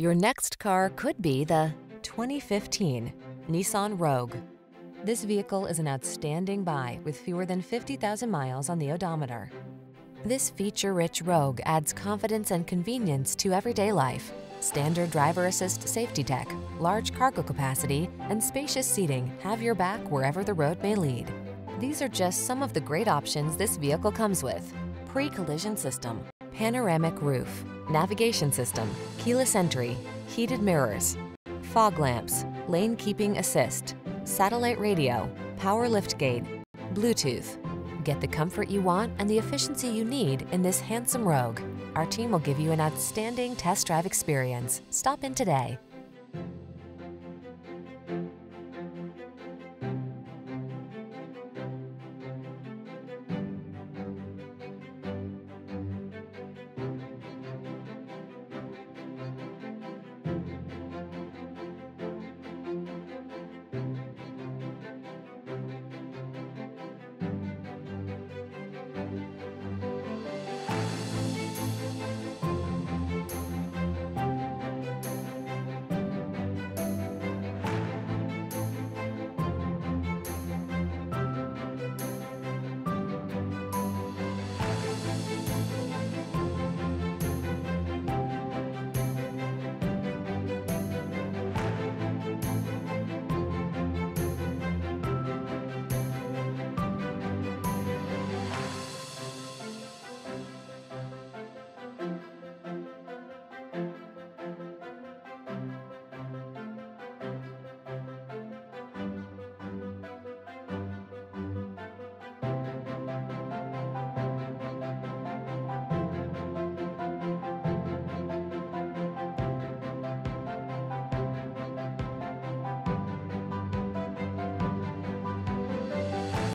Your next car could be the 2015 Nissan Rogue. This vehicle is an outstanding buy with fewer than 50,000 miles on the odometer. This feature-rich Rogue adds confidence and convenience to everyday life. Standard driver assist safety tech, large cargo capacity, and spacious seating have your back wherever the road may lead. These are just some of the great options this vehicle comes with. Pre-collision system, panoramic roof, navigation system, keyless entry, heated mirrors, fog lamps, lane keeping assist, satellite radio, power liftgate, Bluetooth. Get the comfort you want and the efficiency you need in this handsome Rogue. Our team will give you an outstanding test drive experience. Stop in today.